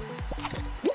Música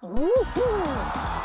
Woohoo!